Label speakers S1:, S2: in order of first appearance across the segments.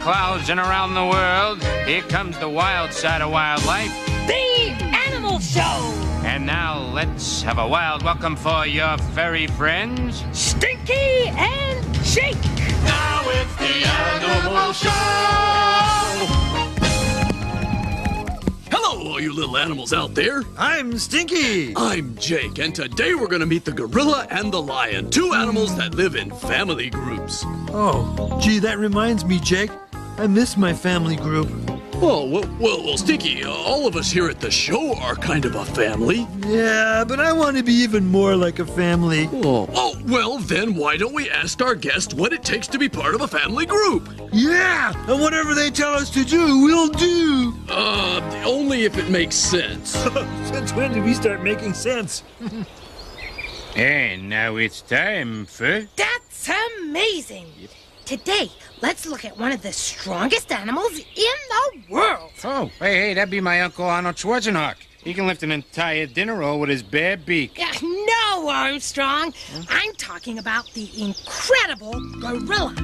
S1: ocean, over the clouds, and around the world. Here comes the wild side of wildlife.
S2: The Animal Show!
S1: And now let's have a wild welcome for your furry friends.
S2: Stinky and Jake!
S3: Now it's the Animal Show! Hello, all you little animals out there.
S4: I'm Stinky.
S3: I'm Jake, and today we're gonna meet the gorilla and the lion, two animals that live in family groups.
S4: Oh, gee, that reminds me, Jake. I miss my family group.
S3: Oh, well, well, well Stinky, uh, all of us here at the show are kind of a family.
S4: Yeah, but I want to be even more like a family.
S3: Oh. oh, well, then why don't we ask our guest what it takes to be part of a family group?
S4: Yeah, and whatever they tell us to do, we'll do.
S3: Uh, only if it makes sense.
S4: Since when did we start making sense?
S1: and now it's time for.
S2: That's amazing! Today, let's look at one of the strongest animals in the world.
S1: Oh, hey, hey, that'd be my Uncle Arnold Schwarzenegger. He can lift an entire dinner roll with his bare beak.
S2: Yeah, no, Armstrong. I'm talking about the incredible gorilla.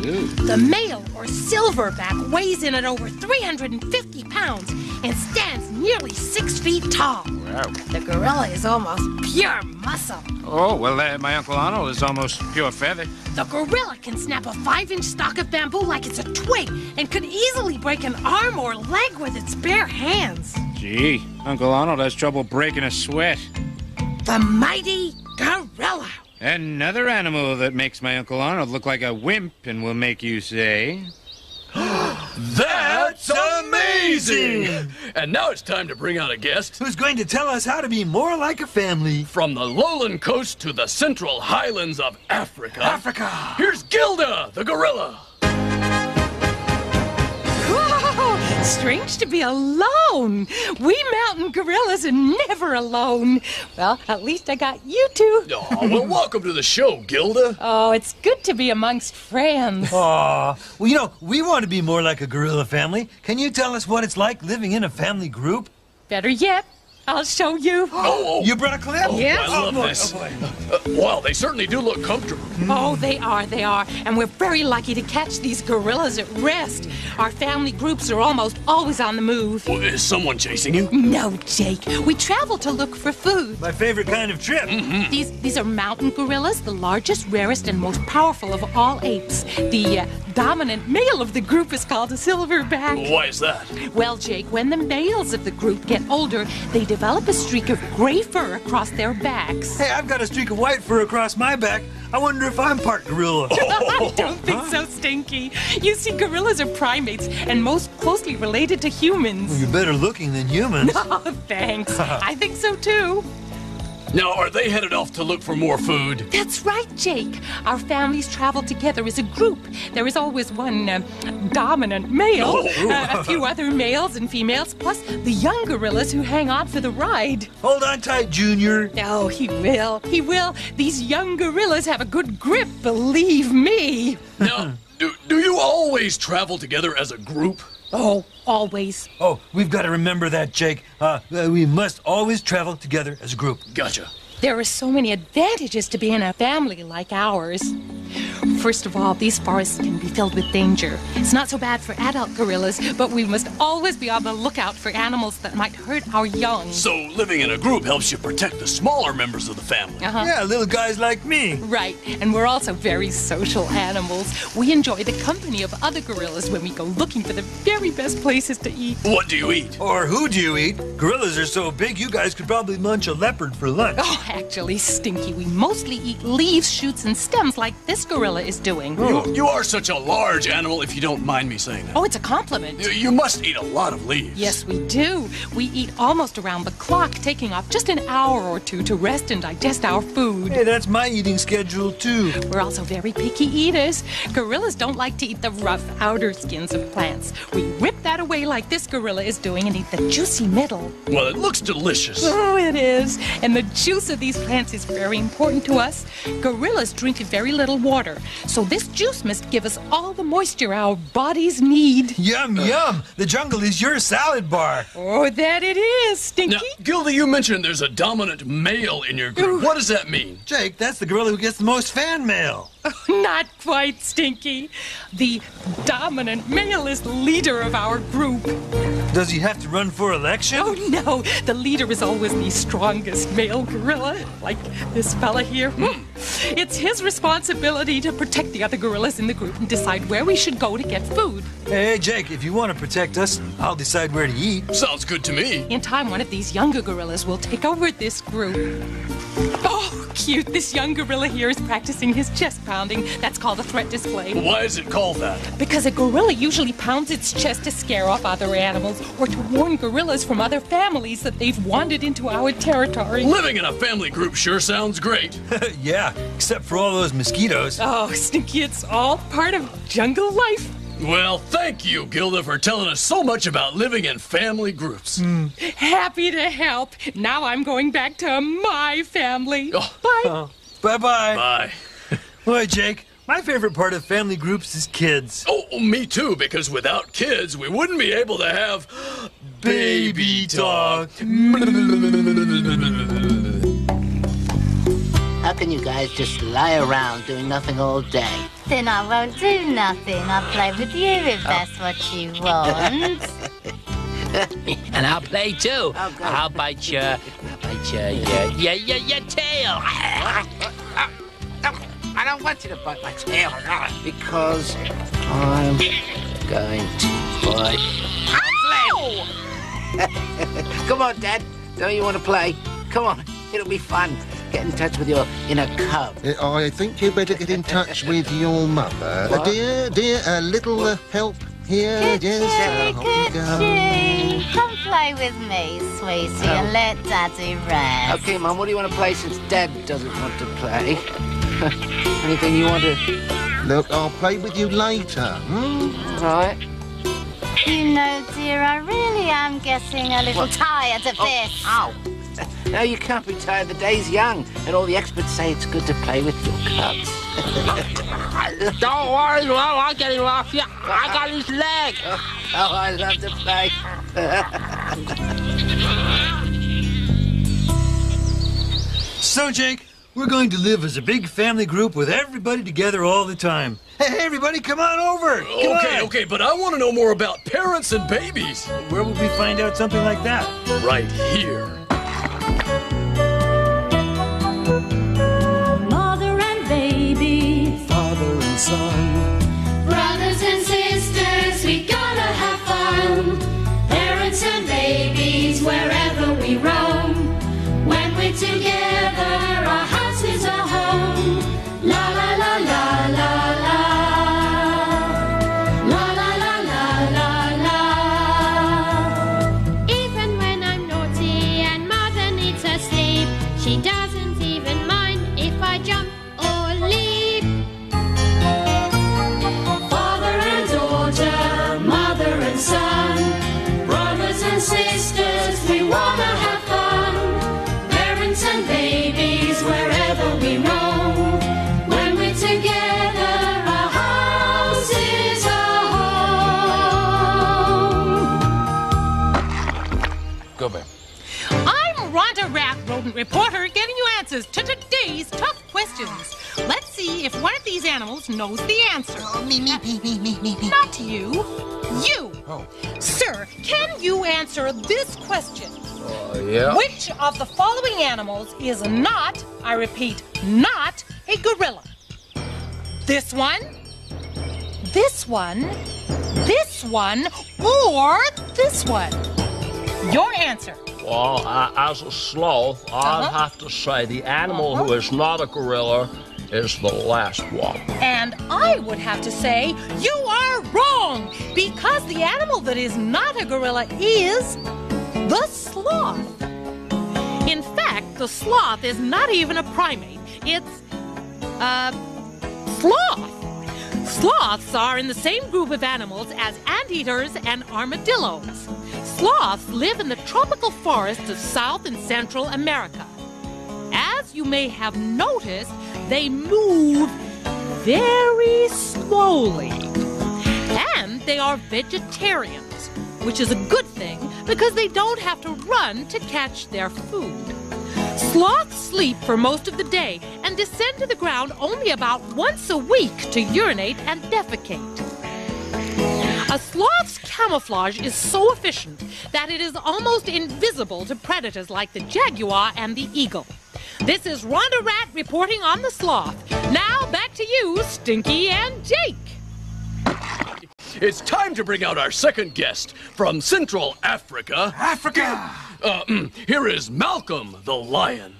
S2: The male, or silverback, weighs in at over 350 pounds and stands nearly six feet tall.
S1: Wow.
S2: The gorilla is almost pure muscle.
S1: Oh, well, uh, my Uncle Arnold is almost pure feather.
S2: The gorilla can snap a five inch stalk of bamboo like it's a twig and could easily break an arm or leg with its bare hands.
S1: Gee, Uncle Arnold has trouble breaking a sweat.
S2: The mighty gorilla.
S1: Another animal that makes my Uncle Arnold look like a wimp and will make you say.
S3: That's amazing! And now it's time to bring out a guest.
S4: Who's going to tell us how to be more like a family?
S3: From the lowland coast to the central highlands of Africa.
S4: Africa.
S3: Here's Gilda, the gorilla.
S2: Strange to be alone. We mountain gorillas are never alone. Well, at least I got you two.
S3: Oh, well, welcome to the show, Gilda.
S2: Oh, it's good to be amongst friends.
S4: Aw, well, you know, we want to be more like a gorilla family. Can you tell us what it's like living in a family group?
S2: Better yet, I'll show you.
S3: Oh, oh.
S4: You brought a clip?
S3: Oh,
S2: Yes.
S3: I love
S4: Oh, boy,
S3: this.
S4: oh.
S3: Uh, wow, they certainly do look comfortable.
S2: Oh, they are, they are. And we're very lucky to catch these gorillas at rest. Our family groups are almost always on the move.
S3: Well, is someone chasing you?
S2: No, Jake. We travel to look for food.
S4: My favorite kind of trip.
S2: These these are mountain gorillas, the largest, rarest, and most powerful of all apes. The uh, dominant male of the group is called a silverback.
S3: Why is that?
S2: Well, Jake, when the males of the group get older, they develop a streak of gray fur across their backs.
S4: Hey, I've got a streak of white fur across my back. I wonder if I'm part gorilla.
S2: I don't think so, Stinky. You see, gorillas are primates and most closely related to humans.
S4: You're better looking than humans.
S2: Oh, thanks. I think so too.
S3: Now, are they headed off to look for more food?
S2: That's right, Jake. Our families travel together as a group. There is always one uh, dominant male,
S3: Oh.
S2: uh, a few other males and females, plus the young gorillas who hang on for the ride.
S4: Hold on tight, Junior.
S2: Oh, he will. He will. These young gorillas have a good grip, believe me.
S3: Now, do, do you always travel together as a group?
S2: Oh, always.
S4: Oh, we've got to remember that, Jake. Uh, uh, we must always travel together as a group.
S3: Gotcha.
S2: There are so many advantages to being in a family like ours. First of all, these forests can be filled with danger. It's not so bad for adult gorillas, but we must always be on the lookout for animals that might hurt our young.
S3: So, living in a group helps you protect the smaller members of the family.
S2: Uh-huh.
S4: Yeah, little guys like me.
S2: Right, and we're also very social animals. We enjoy the company of other gorillas when we go looking for the very best places to eat.
S3: What do you eat?
S4: Or who do you eat? Gorillas are so big, you guys could probably munch a leopard for lunch.
S2: Oh, actually, Stinky, we mostly eat leaves, shoots, and stems like this gorilla is doing.
S3: You, you are such a large animal, if you don't mind me saying that.
S2: Oh, it's a compliment.
S3: You, you must eat a lot of leaves.
S2: Yes, we do. We eat almost around the clock, taking off just an hour or two to rest and digest our food.
S4: Hey, that's my eating schedule, too.
S2: We're also very picky eaters. Gorillas don't like to eat the rough outer skins of plants. We rip that away like this gorilla is doing and eat the juicy middle.
S3: Well, it looks delicious.
S2: Oh, it is. And the juice of these plants is very important to us. Gorillas drink very little water. So this juice must give us all the moisture our bodies need.
S4: Yum, uh. yum. The jungle is your salad bar.
S2: Oh, that it is, Stinky.
S3: Now, Gilda, you mentioned there's a dominant male in your group. What does that mean?
S4: Jake, that's the gorilla who gets the most fan mail.
S2: Not quite, Stinky. The dominant male is the leader of our group.
S4: Does he have to run for election?
S2: Oh, no. The leader is always the strongest male gorilla, like this fella here. Hmm. It's his responsibility to protect the other gorillas in the group and decide where we should go to get food.
S4: Hey, Jake, if you want to protect us, I'll decide where to eat.
S3: Sounds good to me.
S2: In time, one of these younger gorillas will take over this group. Oh, cute. This young gorilla here is practicing his chest pounding. That's called a threat display.
S3: Why is it called that?
S2: Because a gorilla usually pounds its chest to scare off other animals or to warn gorillas from other families that they've wandered into our territory.
S3: Living in a family group sure sounds great.
S4: yeah, except for all those mosquitoes.
S2: Oh, Stinky, it's all part of jungle life.
S3: Well, thank you, Gilda, for telling us so much about living in family groups. Hmm.
S2: Happy to help. Now I'm going back to my family.
S3: Oh.
S2: Bye. Oh.
S4: Bye bye.
S3: Bye.
S4: Boy, Jake, my favorite part of family groups is kids.
S3: Oh, me too, because without kids, we wouldn't be able to have baby talk.
S5: How can you guys just lie around doing nothing all day?
S6: Then I won't do nothing. I'll play with you if oh. that's what you want.
S7: And I'll play too.
S5: Oh.
S7: I'll bite your, I'll bite your, your, your, your, your tail.
S5: I don't want you to bite my tail because I'm going to bite. Come on, Dad. Don't you want to play? Come on, it'll be fun. Get in touch with your inner cub.
S8: Uh, I think you better get in touch with your mother. Uh,
S5: What?
S8: dear, dear, a little uh, help here. yes, uh, off you go.
S6: Come play with me, sweetie, and let Daddy rest.
S5: Okay, Mum, what do you want to play since Dad doesn't want to play? Anything you want to...
S8: Look, I'll play with you later. Hmm?
S5: Right?
S6: You know, dear, I really am getting a little tired of this.
S5: Ow! No, you can't be tired. The day's young, and all the experts say it's good to play with your cubs.
S7: Don't worry, well, I'll get him off you. I got his leg.
S5: Oh, I love to play.
S4: So, Jake, we're going to live as a big family group with everybody together all the time. Hey, everybody, come on over. Come
S3: Okay,
S4: on.
S3: okay, but I want to know more about parents and babies.
S4: Where would we find out something like that?
S3: Right here. Father
S2: reporter, giving you answers to today's tough questions. Let's see if one of these animals knows the answer.
S8: Oh, me, me, me, me, me, me, me.
S2: Not you. You. Oh. Sir, can you answer this question?
S7: Oh yeah.
S2: Which of the following animals is not, I repeat, not a gorilla? This one, this one, this one, or this one? Your answer.
S7: Well, uh, as a sloth, I'd
S2: Uh-huh.
S7: have to say the animal who is not a gorilla is the last one.
S2: And I would have to say, you are wrong! Because the animal that is not a gorilla is the sloth. In fact, the sloth is not even a primate, it's a sloth. Sloths are in the same group of animals as anteaters and armadillos. Sloths live in the tropical forests of South and Central America. As you may have noticed, they move
S9: very slowly. And they are vegetarians, which is a good thing because they don't have to run to catch their food. Sloths sleep for most of the day and descend to the ground only about once a week to urinate and defecate. A sloth's camouflage is so efficient that it is almost invisible to predators like the jaguar and the eagle. This is Rhonda Rat reporting on the sloth. Now back to you, Stinky and Jake.
S3: It's time to bring out our second guest from Central Africa.
S4: Africa!
S3: Uh, here is Malcolm the lion.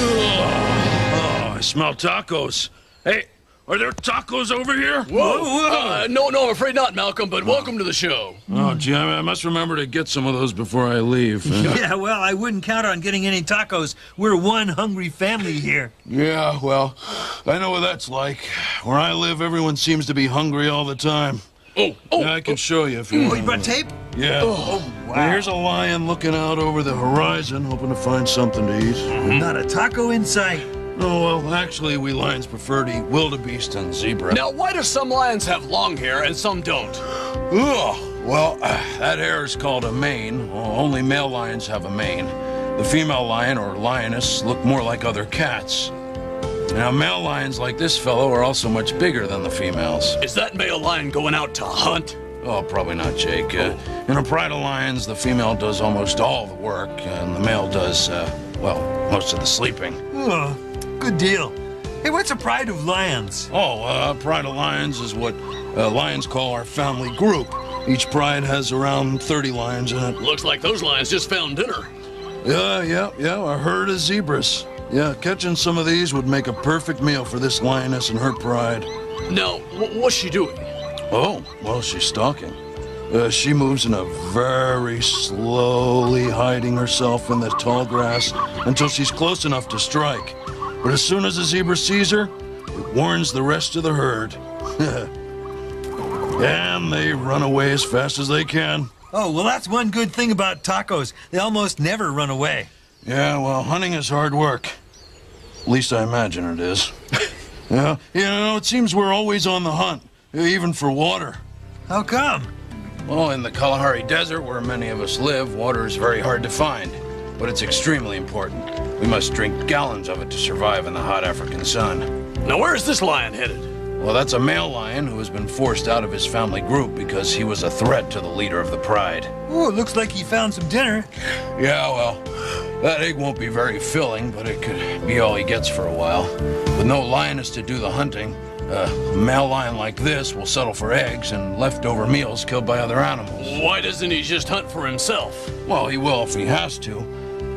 S10: Oh, I smell tacos. Hey, are there tacos over here?
S3: Whoa! Uh, no, no, I'm afraid not, Malcolm, but welcome to the show.
S10: Oh, gee, I I must remember to get some of those before I leave.
S4: Yeah, well, I wouldn't count on getting any tacos. We're one hungry family here.
S10: Yeah, well, I know what that's like. Where I live, everyone seems to be hungry all the time.
S3: Oh, oh,
S10: Yeah, I can show you if you want.
S4: Oh,
S10: want.
S4: you brought tape?
S10: Yeah.
S4: Oh, wow.
S10: Now, here's a lion looking out over the horizon, hoping to find something to eat.
S4: Not a taco in sight.
S10: Oh, well, actually, we lions prefer to eat wildebeest and zebra.
S3: Now, why do some lions have long hair and some don't?
S10: Ugh. Well, uh, that hair is called a mane. Well, only male lions have a mane. The female lion or lioness look more like other cats. Now, male lions like this fellow are also much bigger than the females.
S3: Is that male lion going out to hunt?
S10: Oh, probably not, Jake. Uh, in a pride of lions, the female does almost all the work, and the male does, uh, well, most of the sleeping.
S4: Oh, good deal. Hey, what's a pride of lions?
S10: Oh, uh, Pride of Lions is what uh, lions call our family group. Each pride has around 30 lions in it.
S3: Looks like those lions just found dinner.
S10: Yeah, yeah, yeah, a herd of zebras. Yeah, catching some of these would make a perfect meal for this lioness and her pride.
S3: Now, wh- what's she doing?
S10: Oh, well, she's stalking. Uh, she moves in a very slowly hiding herself in the tall grass until she's close enough to strike. But as soon as the zebra sees her, it warns the rest of the herd. and they run away as fast as they can.
S4: Oh, well, that's one good thing about tacos. They almost never run away.
S10: Yeah, well, hunting is hard work. At least I imagine it is. yeah, you know, it seems we're always on the hunt, even for water.
S4: How come?
S10: Well, in the Kalahari Desert, where many of us live, water is very hard to find, but it's extremely important. We must drink gallons of it to survive in the hot African sun.
S3: Now, where is this lion headed?
S10: Well, that's a male lion who has been forced out of his family group because he was a threat to the leader of the pride.
S4: Oh, it looks like he found some dinner.
S10: Yeah, well, that egg won't be very filling, but it could be all he gets for a while. With no lioness to do the hunting, a male lion like this will settle for eggs and leftover meals killed by other animals.
S3: Why doesn't he just hunt for himself?
S10: Well, he will if he has to.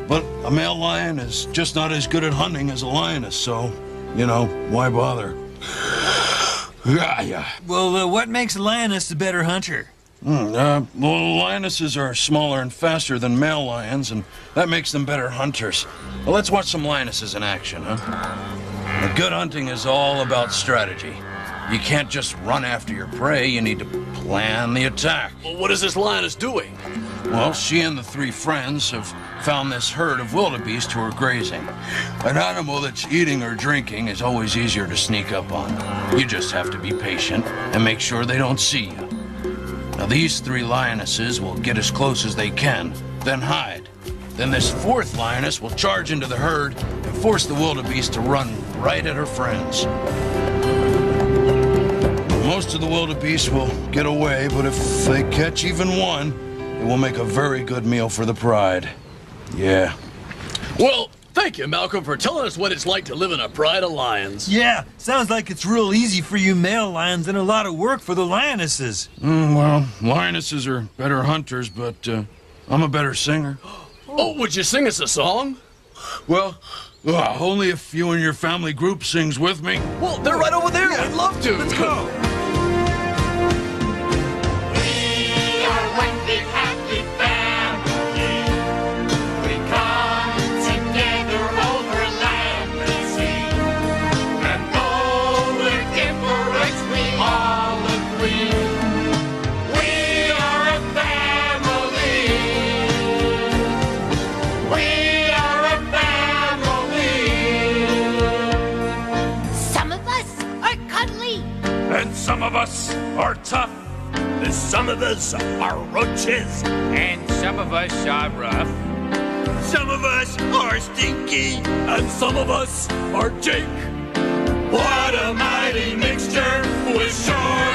S10: But a male lion is just not as good at hunting as a lioness, so, you know, why bother? yeah, yeah.
S4: Well, uh, what makes a lioness a better hunter?
S10: Hmm, uh, well, lionesses are smaller and faster than male lions, and that makes them better hunters. Well, let's watch some lionesses in action, huh? Now, good hunting is all about strategy. You can't just run after your prey, you need to plan the attack.
S3: Well, what is this lioness doing?
S10: Well, she and the three friends have found this herd of wildebeest who are grazing. An animal that's eating or drinking is always easier to sneak up on. You just have to be patient and make sure they don't see you. Now, these three lionesses will get as close as they can, then hide. Then this fourth lioness will charge into the herd and force the wildebeest to run right at her friends. Most of the wildebeest will get away, but if they catch even one, it will make a very good meal for the pride. Yeah.
S3: Well, thank you, Malcolm, for telling us what it's like to live in a pride of lions.
S4: Yeah, sounds like it's real easy for you male lions and a lot of work for the lionesses.
S10: Mm, well, lionesses are better hunters, but uh, I'm a better singer.
S3: Oh, would you sing us a song?
S10: Well, uh, only if you and your family group sings with me.
S3: Well, they're right over there. I'd love to.
S4: Let's go.
S11: Some of us are tough.
S12: And some of us are roaches.
S1: And some of us are rough.
S12: Some of us are stinky.
S3: And some of us are Jake.
S12: What a mighty mixture with sure.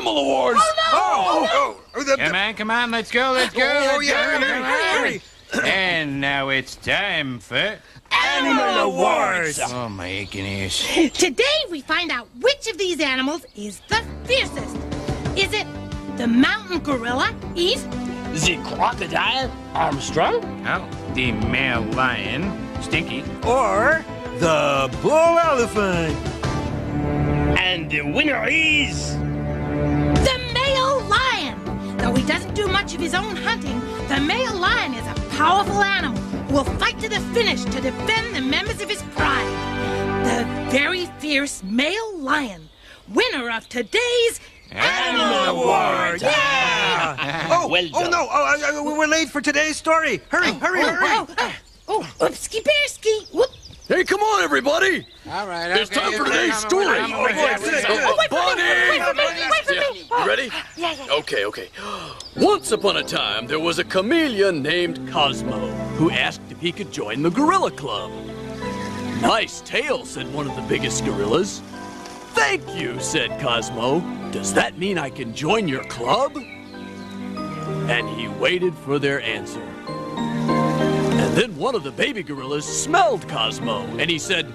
S3: Animal Awards.
S4: Oh, oh, oh, oh. the-
S1: Come on, come on, let's go, let's go.
S4: Oh,
S1: let's
S4: yeah,
S1: go,
S4: hurry,
S1: come on.
S4: hurry,
S1: And now it's time for
S4: Animal Awards.
S1: Oh, my aching ears.
S2: Today we find out which of these animals is the fiercest. Is it the mountain gorilla, Eve?
S7: Is it the crocodile, Armstrong.
S1: Oh, the male lion, Stinky.
S4: Or the bull elephant.
S7: And the winner is.
S2: Doesn't do much of his own hunting, the male lion is a powerful animal who will fight to the finish to defend the members of his pride. The very fierce male lion, winner of today's
S4: Animal Award! Yeah. Oh,
S7: Well
S4: oh
S7: done.
S4: no! Oh, uh, uh, we're late for today's story. Hurry, hurry, hurry!
S2: Oh, oh, oh, oopsie bearsky. Whoop.
S3: Hey, come on, everybody!
S1: All right,
S3: It's
S1: okay,
S3: time for today's
S1: I'm-
S3: story.
S1: I'm- I'm-
S4: Oh, boy, good, good.
S2: Oh, wait for me,
S3: Bunny!
S2: wait for me, wait for me.
S3: You ready?
S2: Oh, yeah, yeah.
S3: Okay, okay. Once upon a time, there was a chameleon named Cosmo who asked if he could join the Gorilla Club. Nice tail, said one of the biggest gorillas. Thank you, said Cosmo. Does that mean I can join your club? And he waited for their answer. Then one of the baby gorillas smelled Cosmo, and he said,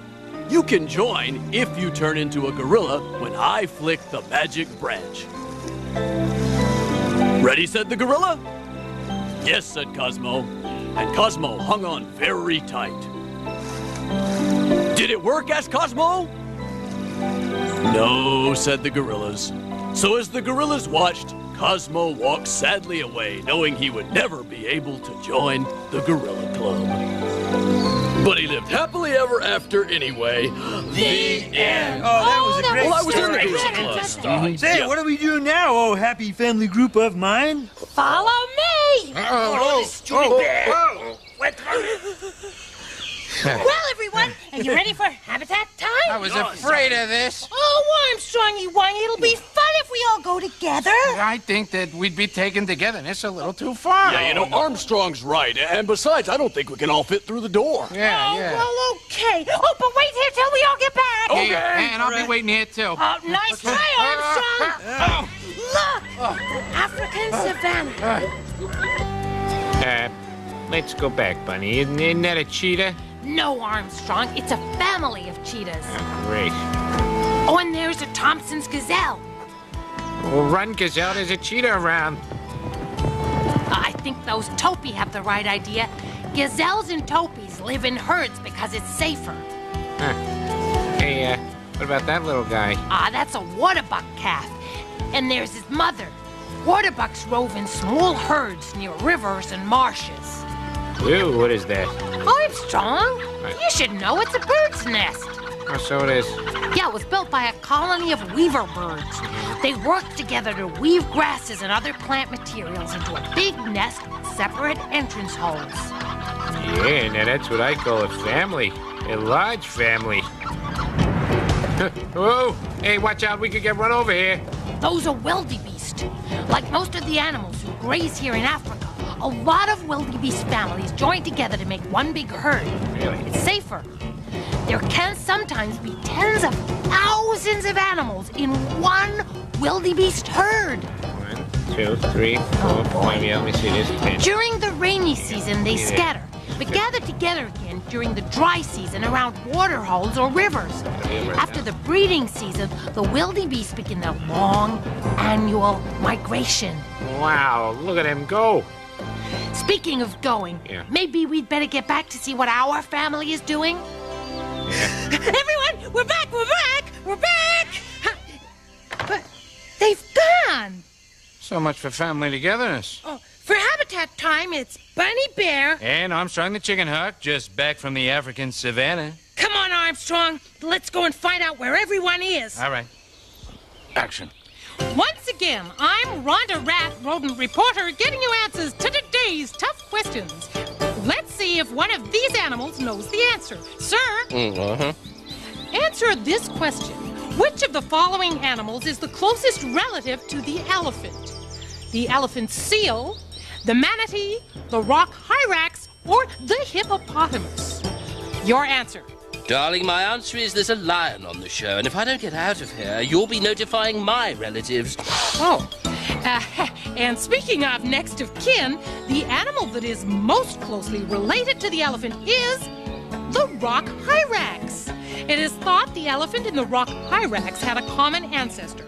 S3: You can join if you turn into a gorilla when I flick the magic branch. Ready, said the gorilla. Yes, said Cosmo. And Cosmo hung on very tight. Did it work? asked Cosmo. No, said the gorillas. So as the gorillas watched, Cosmo walked sadly away, knowing he would never be able to join the Gorilla Club. But he lived happily ever after anyway. The end.
S4: Oh, that was a
S2: that
S4: great
S3: Well, I was in the
S4: story.
S3: Gorilla Club. Mhm.
S4: Say,
S3: Yeah.
S4: what do we do now, oh happy family group of mine?
S2: Follow me.
S4: Oh, oh,
S2: Well, everyone, are you ready for habitat time?
S1: I was afraid of this.
S2: Oh, Armstrong, you whiny. It'll be fun if we all go together.
S1: I think that we'd be taken togetherness a little too far.
S3: Yeah, you know, Armstrong's right. And besides, I don't think we can all fit through the door.
S1: Yeah,
S2: oh,
S1: yeah.
S2: well, okay. Oh, but wait here till we all get back.
S1: Okay, and I'll be waiting here too.
S2: Oh, nice try, Armstrong. Uh, uh, oh, look, the African savannah.
S1: Uh, let's go back, Bunny. Isn't, isn't that a cheetah?
S2: No, Armstrong, it's a family of cheetahs.
S1: Great.
S2: Oh, and there's a Thomson's gazelle.
S1: Well, run, Gazelle. There's a cheetah around.
S2: I think those topi have the right idea. Gazelles and topis live in herds because it's safer.
S1: Huh. Hey, uh, what about that little guy?
S2: Ah, that's a waterbuck calf. And there's his mother. Waterbucks rove in small herds near rivers and marshes.
S1: Ew, what is that?
S2: Oh, Armstrong, you should know it's a bird's nest.
S1: Oh, so it is.
S2: Yeah, it was built by a colony of weaver birds. Mm-hmm. They worked together to weave grasses and other plant materials into a big nest with separate entrance holes.
S1: Yeah, now that's what I call a family. A large family. Whoa! Hey, watch out, we could get run over here.
S2: Those are wildebeest. Like most of the animals who graze here in Africa, a lot of wildebeest families join together to make one big herd.
S1: Really?
S2: It's safer. There can sometimes be tens of thousands of animals in one wildebeest herd.
S1: two, three, four, oh, five. Yeah, let me see this. Ten.
S2: During the rainy season, they
S1: Yeah.
S2: scatter, but gather together again during the dry season around water holes or rivers. After the breeding season, the wildebeest begin their long annual migration.
S1: Wow, look at him go.
S2: Speaking of going,
S1: Yeah.
S2: maybe we'd better get back to see what our family is doing. Everyone, we're back, we're back, we're back! But they've gone!
S1: So much for family togetherness.
S2: Oh, for habitat time, it's Bunny Bear.
S1: And Armstrong the chicken hawk, just back from the African savannah.
S2: Come on, Armstrong. Let's go and find out where everyone is.
S1: All right. Action.
S9: Once again, I'm Rhonda Rat, rodent reporter, getting you answers to today's tough questions. Let's see if one of these animals knows the answer. Sir,
S7: Uh-huh.
S9: answer this question. Which of the following animals is the closest relative to the elephant? The elephant seal, the manatee, the rock hyrax, or the hippopotamus? Your answer.
S7: Darling, my answer is there's a lion on the show, and if I don't get out of here, you'll be notifying my relatives.
S9: Oh. Uh, and speaking of next of kin, the animal that is most closely related to the elephant is the rock hyrax. It is thought the elephant and the rock hyrax had a common ancestor.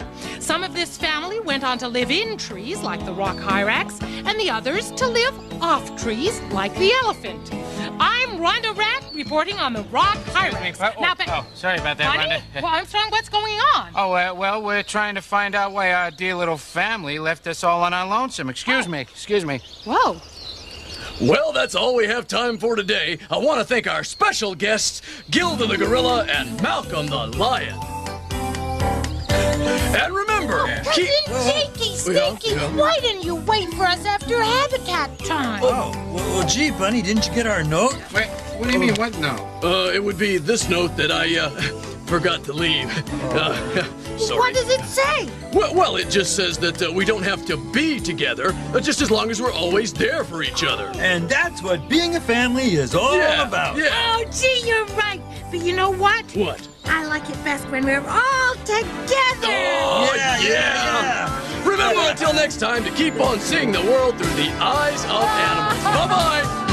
S9: Some of this family went on to live in trees like the rock hyrax, and the others to live off trees like the elephant. I'm Rhonda Rat reporting on the rock hyrax.
S1: Oh,
S9: now, ba-
S1: oh, sorry about that,
S9: Honey?
S1: Rhonda.
S9: Well, Armstrong, what's going on?
S1: Oh, uh, well, we're trying to find out why our dear little family left us all on our lonesome. Excuse me, excuse me.
S9: Whoa.
S3: Well, that's all we have time for today. I want to thank our special guests, Gilda the gorilla and Malcolm the lion. And remember, keep.
S2: Jakey,
S3: Yeah,
S2: Stinky,
S3: yeah.
S2: why didn't you wait for us after habitat time?
S4: Oh, well, well, gee, Bunny, didn't you get our note?
S1: Wait, what do you mean, what note?
S3: Uh, it would be this note that I uh, forgot to leave. Uh, sorry.
S2: What does it say?
S3: Well, well, it just says that uh, we don't have to be together, uh, just as long as we're always there for each other.
S4: And that's what being a family is all
S3: Yeah,
S4: about.
S3: yeah.
S2: Oh, gee, you're right. But you know what?
S3: What?
S2: I like it best when we're all together.
S3: Oh,
S4: Yeah,
S3: yeah.
S4: yeah,
S3: Remember, until next time, to keep on seeing the world through the eyes of animals. Bye bye.